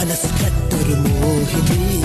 మనసు కట్టరు మోహిని